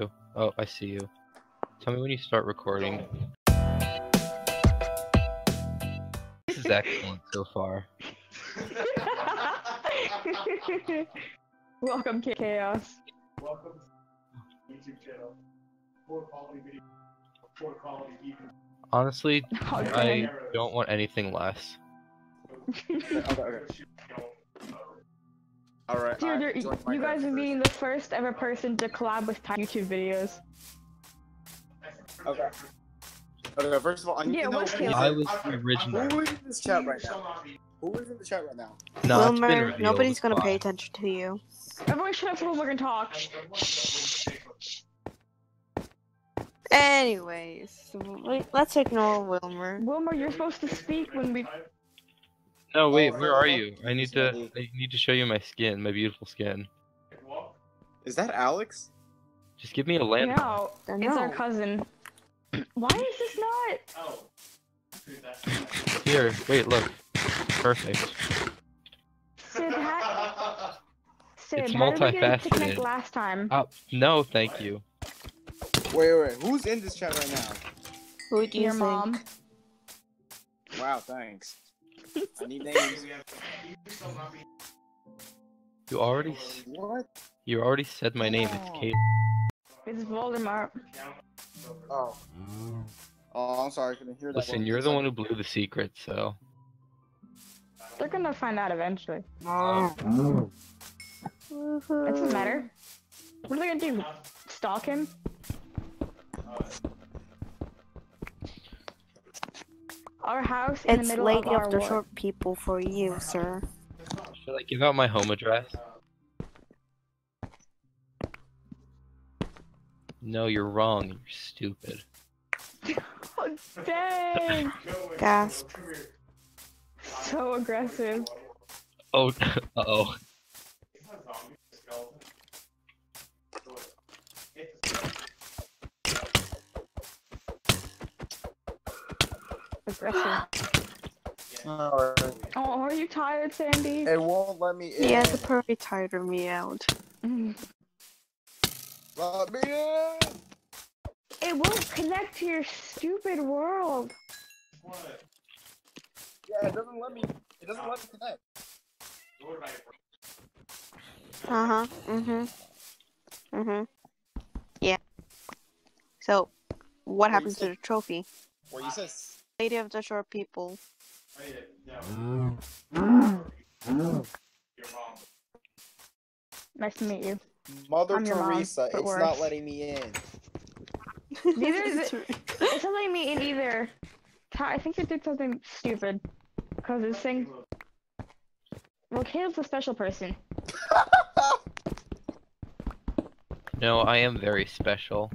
Oh, oh, I see you. Tell me when you start recording. This is excellent so far. Welcome chaos. Welcome to YouTube channel. Poor quality video. Poor quality video. Honestly, Oh, I don't want anything less. Okay, okay. Alright, Dude, you're, you guys are being the first ever person to collab with Ty- YouTube videos. Okay. Okay, first of all, I need Yeah, to know what's? I was the original. who is in this chat right now. Who is in the chat right now? No, it's Wilmer, nobody's gonna pay attention to you. Everyone shut up so we can talk. Anyways, let's ignore Wilmer. Wilmer, you're supposed to speak when we. No, wait, where are you? I need to. I need to show you my skin, my beautiful skin. Is that Alex? Just give me a land. No, I it's our cousin. Why is this not? Oh. Here, wait, look. Perfect. Sid, ha- Sid, It's how did we get to connect multifaceted. last time? Oh, no, thank you. Wait, wait, wait, who's in this chat right now? Who do you Your think? mom. Wow, thanks. I need names. You already, What? you already said my name. It's oh. Kate. It's Voldemort. Oh. Oh, I'm sorry, I couldn't hear that. Listen, one. you're the one who blew the secret, so. They're gonna find out eventually. Oh. It doesn't matter. What are they gonna do? Stalk him? Our house in the It's middle lady of our of the war. short people for you, sir. Should I give out my home address? No, you're wrong. You're stupid. Oh, dang! Gasp. so aggressive. Oh, uh oh. Aggressive. Alright. Oh, are you tired, Sandy? It won't let me in. Yeah, the pretty tired me out. Mm. Let me in! It won't connect to your stupid world. What? Yeah, it doesn't let me. It doesn't let me connect. Uh huh. Mm hmm. Mm hmm. Yeah. So, what you happens to the trophy? Where you says. Lady of the short people. Nice to meet you. Mother I'm your mom, Teresa, it's worse. not letting me in. Neither is it. It's not letting me in either. I think you did something stupid. Because it's saying. Well, Caleb's a special person. No, I am very special.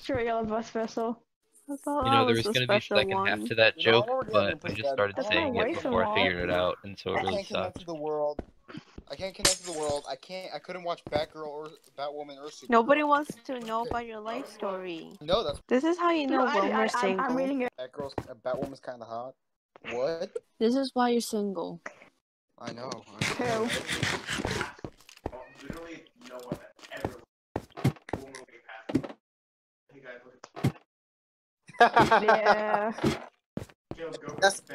sure, yellow bus special. I thought You know, there was was gonna be a special second half to that You know, joke, I'm but I just started That's saying it before I figured it out, and so I it really can't connect sucked. to the world. I can't connect to the world. I can't. I couldn't watch Batgirl or Batwoman or Supergirl. Nobody wants to know about your life story. No, that's This is how you know No, I, I, Wilmer's I, single. I'm reading it. Batgirl's. Uh, Batwoman's kind of hot. What? This is why you're single. I know. Who? Literally no one that ever will move past. Hey guys, look at Yeah. Caleb, That's- for.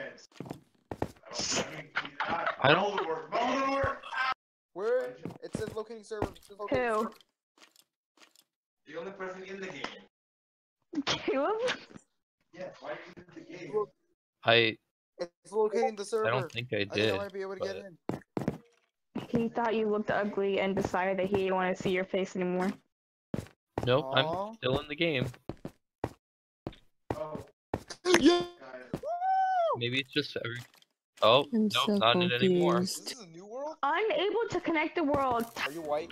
I mean, he's not. I don't- Voldemort, Voldemort! Where? It says locating server. It locating Who? server. The only person in the game. Caleb? Yes, why are you in the game? I It's locating the server. I don't think I I did. I might be able to get in. He thought you looked ugly and decided that he didn't want to see your face anymore. Nope, Aw. I'm still in the game. Yeah. Maybe it's just every. Oh, I'm nope, so not in it anymore. Is this a new world? Unable to connect the world. Are you white?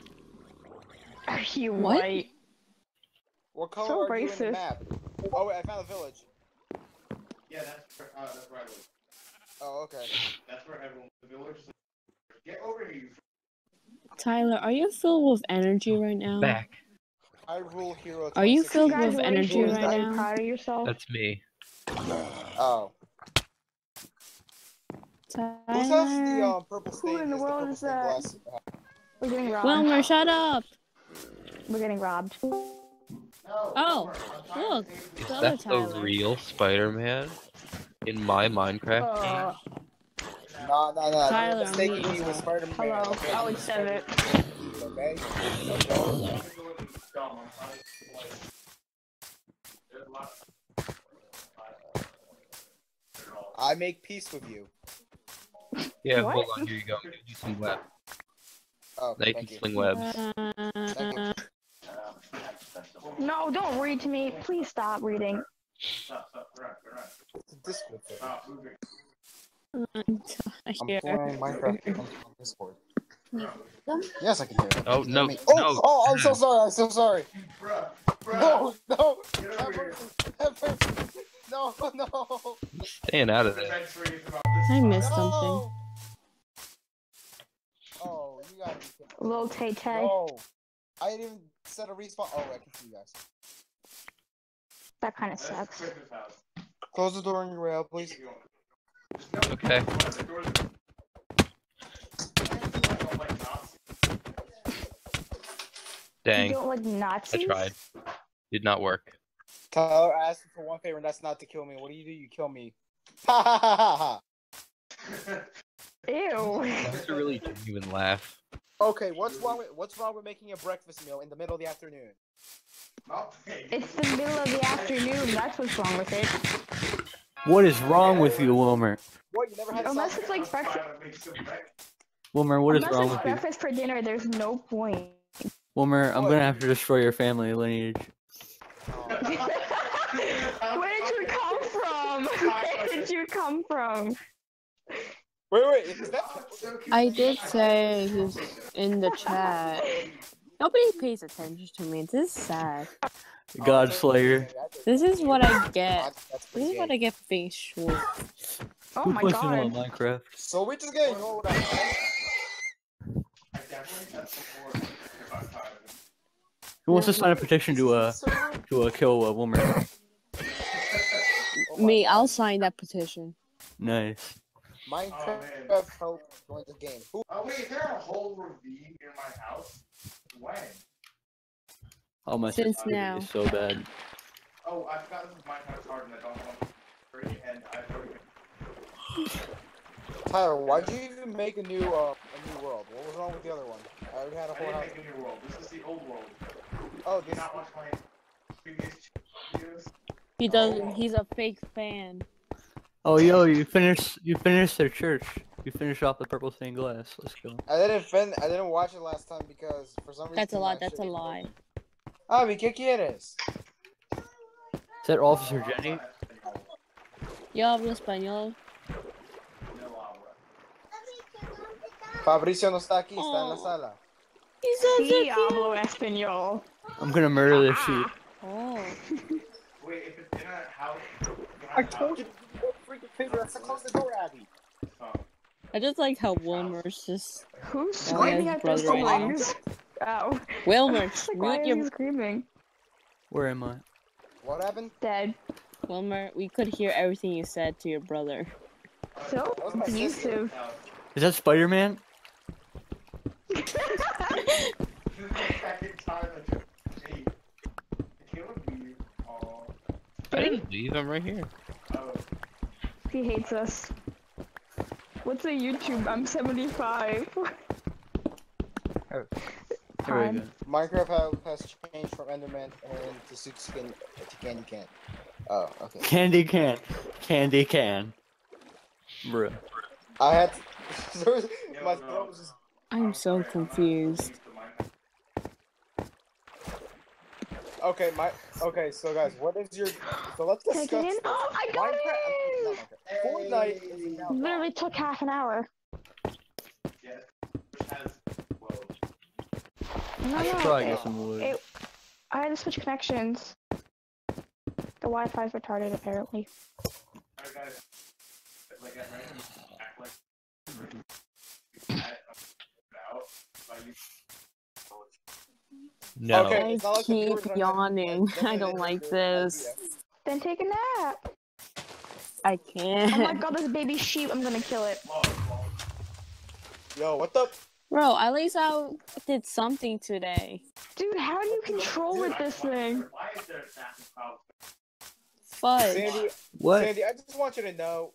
Are you What? white? What color So are you in racist. the map? Oh wait, I found a village. Yeah, that's where, uh, that's where I live. Oh okay. That's where everyone, the village. Get over here, you Tyler, are you filled with energy right now? Back. I rule hero. Are you filled with energy right now? proud of yourself? That's me. Oh. Tyler. Who's the um, purple Who in the world purple is that? glass? We're doing wrong. Wilmer, shut up! We're getting robbed. Oh, look, Is the that the real Spider-Man? In my Minecraft Uh, game? No, no, no. Tyler, mistaking I'm me with Spider-Man. hello. Okay? I'll accept it. Okay? I make peace with you. Yeah, What? hold on, here you go. Give you some web. Oh, Now you thank can you. sling webs. No, don't read to me. Please stop reading. It's a Discord thing. I'm here. playing Minecraft on Discord. Yes, I can hear it. Oh, no, me- Oh, no. oh, I'm so sorry. I'm so sorry. No, no. Have mercy, have mercy. No, no. Staying out of there. I missed something. Oh, you gotta be kidding. Lil Tay Tay. No. I didn't even set a respawn. Oh, I can see you guys. That kind of sucks. Close the door on your way out, please. Okay. You Dang, don't like Nazis? I tried. Did not work. Tyler asked for one favor, and that's not to kill me. What do you do? You kill me. Ha ha ha ha ha. Ew. That's a really genuine laugh. Okay, what's wrong with what's wrong with making a breakfast meal in the middle of the afternoon? It's the middle of the afternoon. That's what's wrong with it. What is wrong with you, Wilmer? What? You never had Unless it's like breakfast. Wilmer, what is Unless wrong with you? breakfast for dinner, there's no point. Wilmer, I'm gonna have to destroy your family lineage. Where did you come from? Where did you come from? Wait, wait, is that? I did say he's in the chat. Nobody pays attention to me. This is sad. God Slayer. This is what I get. That's, that's This is what. I get for being short. Oh Who my puts it on god. Minecraft? So we just getting old. Who wants to sign a petition to uh to uh, kill a Wilmer? Me, I'll sign that petition. Nice. Minecraft help join the game. Who? Oh wait, is there a whole ravine in my house? When? Oh my Since sensitivity now. is so bad. Oh, I forgot this is Minecraft hard and I don't want to free and I've already Tyler, why'd you even make a new uh a new world? What was wrong with the other one? I already had a whole didn't house. make a new world. This is the old world. Oh, Did you this. not watch my previous videos? He doesn't. He's a fake fan. Oh yo, you finished you finished their church. You finished off the purple stained glass. Let's go. I didn't fin- I didn't watch it last time because for some reason. That's a my lie. That's a was lie. broken. Ah, mi qué quieres? Is that Officer Jenny? Yo hablo español. Fabricio no está aquí, está en la Oh. sala. He's so Sí hablo español. I'm gonna murder this sheep. Oh. I told you. Don't freaking finger. That's to close the door, Abby. I just like how Wilmer's just. Who's yeah, screaming his at their brother right now. Oh. Wilmer, Like, why mute are your. you screaming? Where am I? What happened? Dead. Wilmer, we could hear everything you said to your brother. So That was my sister. abusive. Is that Spider Man? This is the second time I took hey, Caleb leave. Oh, I didn't leave. I'm right here. oh. he hates us. What's a YouTube? I'm 75. There we Time. go. Minecraft has changed from Enderman and to suit skin to Candy Can. Oh, okay. Candy can. Candy can. Bruh. I had to, there was, my throat was just I'm so confused. Okay. My okay. So guys, what is your? So let's discuss. it this. Oh, I got Minecraft, not it! Minecraft. Fortnite is now. Literally took half an hour. Yes. Which has. Whoa. No, I should no, probably it- get some wood. it- I had to switch connections. The Wi-Fi's retarded, apparently. Alright, guys. Like, get ready. Act like. Out. Like, you- No. Okay, I it's not like the keep viewers are gonna- yawning. I don't like this. Then take a nap. I can't. Oh my can't. god, this baby sheep, I'm gonna kill it. Yo, what the? Bro, at least I did something today. Dude, how do you control with this thing? Why is there a Assassin's Creed? Fudge. Sandy, What? Sandy, I just want you to know,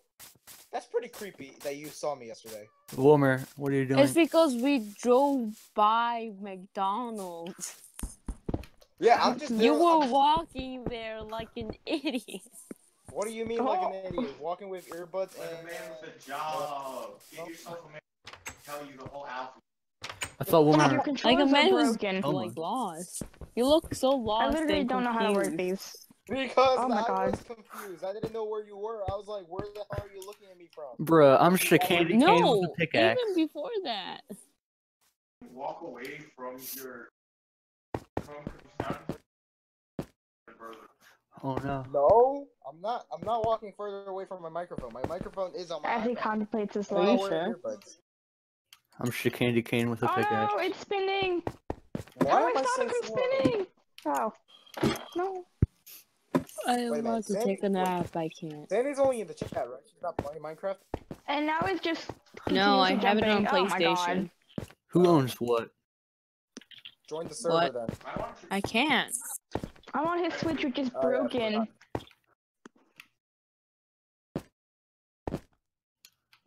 that's pretty creepy that you saw me yesterday. Wilmer, what are you doing? It's because we drove by McDonald's. Yeah, I'm just. You were I'm- walking there like an idiot. What do you mean, like an idiot? Walking with earbuds Let a and. man with a job. Get yourself a man tell you the whole alphabet. I thought Your Wilmer. Like a man are who's broken. Oh like lost. You look so lost. I literally and don't know how to work these. Because Oh my I God. was confused. I didn't know where you were. I was like, where the hell are you looking at me from? Bruh, I'm just a candy cane No, with a pickaxe. even before that. Walk away from your. From Oh no. No, I'm not. I'm not walking further away from my microphone. My microphone is on my. As he contemplates his Are I'm you life. sure? I'm just candy cane with a pickaxe. Oh pickaxe. no, it's spinning! Why How am I I so it from spinning? Oh. No. I Wait a want to Sandy- take a wait. nap. I can't. Sandy's only in the chat, right? She's not playing Minecraft. And now it's just. No, I continuously have it on jumping. Oh my God. PlayStation. Who owns what? Join the server What? then. I can't. I'm on his Switch, which is Oh, yeah, broken.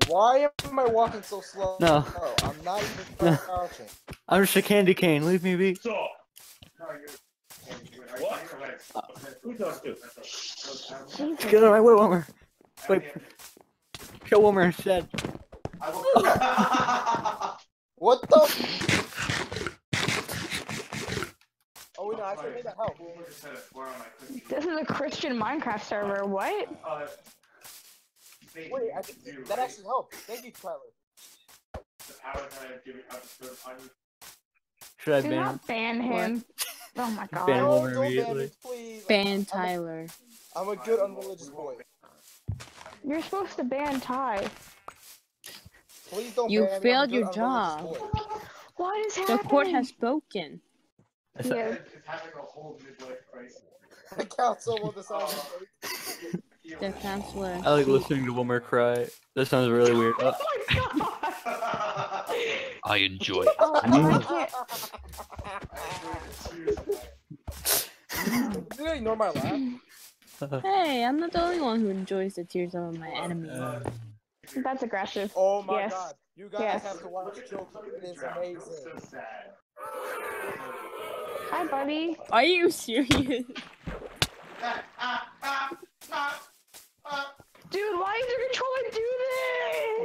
Why am I walking so slow? No. Oh, I'm not even crouching. I'm just a candy cane. Leave me be. So. No, you're. What? Who does this? Jesus. Get out of my way, Wilmer. Wait. Kill Wilmer instead. I. What the? Oh wait, no, I actually made that help. This is a Christian Minecraft server. What? Wait, I think that actually helped. Thank you, Tyler. Should I Do ban him? not ban him. Oh my god. Ban No, don't ban immediately. me, please. Ban I'm a- Tyler. I'm a good unreligious boy. You're supposed to ban Ty. Please don't You ban me. I'm a failed good your unreligious job. boy. What is The court has spoken. I thought- Yeah. The council will decide. The counselor. I like listening to Wilmer cry. That sounds really weird. Oh my god. I enjoy it. Oh, I can't. Did you ignore my laugh? Hey, I'm not the only one who enjoys the tears of my enemy. uh, That's aggressive. Oh my Yes. god. You guys Yes. have to watch Joker. It is amazing. Hi, buddy. Are you serious? Dude, why is your controller do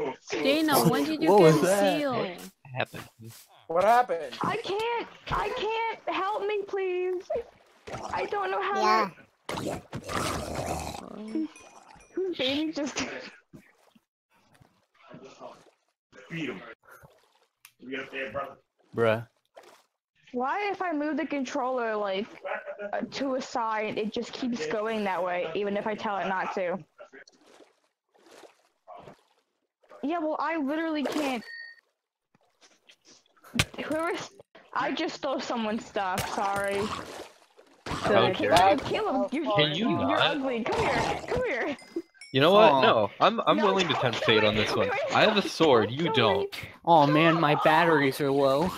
this? Dana, when did you What was get that? seal? happened? What happened? I can't. I can't. Help me, please. I don't know how. Yeah. To... Whose baby just? Beat him. We up there, brother. bruh. Why, if I move the controller like uh, to a side, it just keeps going that way, even if I tell it not to? Yeah, well, I literally can't. Whoever, I just stole someone's stuff. Sorry. How Caleb, dare you. Caleb, you, Can you you're not? ugly. Come here. Come here. You know what? Aw. No, I'm I'm No, willing to don't tempt fate on this one. I have a sword. You don't. Oh man, my batteries are low.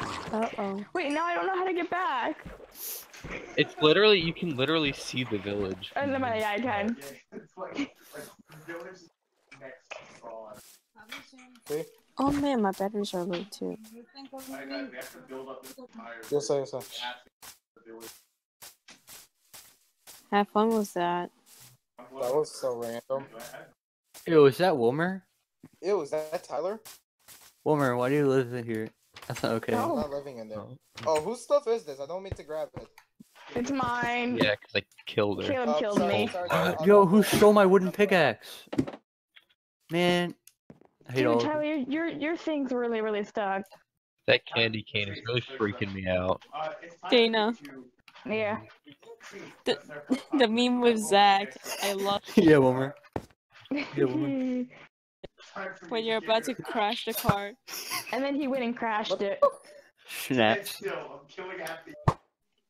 Uh oh. Wait, now I don't know how to get back. It's literally you can literally see the village. And then yeah, I can. It's like, like village next to Spawn. See? Oh man, my batteries are low too. Like, we have to build up this entire Yes, sir, yes, sir. the. How fun was that? That was so random. Yo, is that Wilmer? Ew, is that Tyler? Wilmer, why do you live in here? That's not okay. I'm not living in there. Oh. Oh, whose stuff is this? I don't mean to grab it. It's mine. Yeah, because I killed her. Caleb Oh, killed sorry, me. sorry, sorry. Yo, who stole my wooden pickaxe? Man, I hate. Dude, of Tyler, your, your your thing's really really stuck. That candy cane is really freaking me out. Uh, it's time Dana. Yeah. The, the meme with Zach. I love yeah, Wilmer. Yeah, woman. time for when you're about to crash the car. and then he went and crashed it. Stay Snaps. I'm killing at the.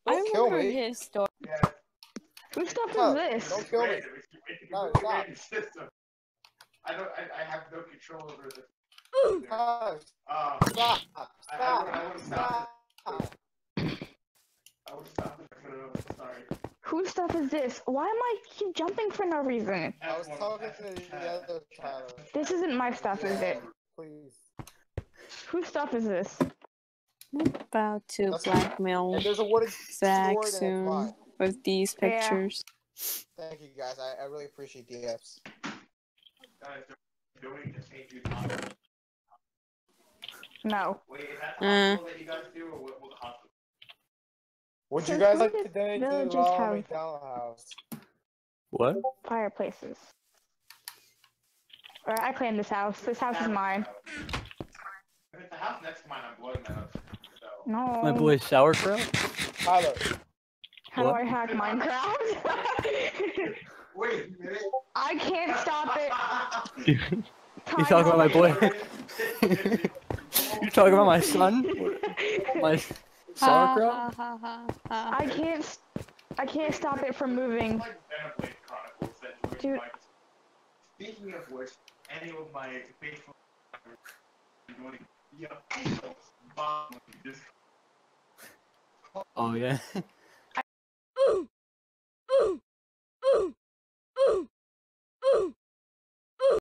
I Don't kill remember me. his story. Yeah. Whose stuff No, this? Don't kill me. Random. It's- it's a No, really it's not. random system. I don't. I, I have no control over the. Hush. Uh, Stop. I, I, Stop. I would stop. Stop. I would stop I could have. Sorry. Whose stuff is this? Why am I keep jumping for no reason? I was talking to the other child. This isn't my stuff, is it? Please. Whose stuff is this? I'm About to That's- blackmail And there's a wooden Zach sword and a soon with these Yeah. pictures. Thank you guys. I, I really appreciate the apps. Guys, they're doing the change you talk. No. Wait, is that the Uh. hospital that you guys do, or what, what hospital? Would you guys like did to donate to the Ronald have? McDonald House? What? Fireplaces. Alright, I claim this house. This house is mine. If it's the house next to mine, I'm blowing that up. So. No. My boy sauerkraut? Tyler. How What? do I hack Minecraft? Wait a minute. I can't stop it. You talking about my boy? you talking about my son? My Sauerkraut? I can't, I can't stop it from moving. Dude. Speaking of which, any of my faithful Oh yeah. ooh, ooh, ooh, ooh, ooh.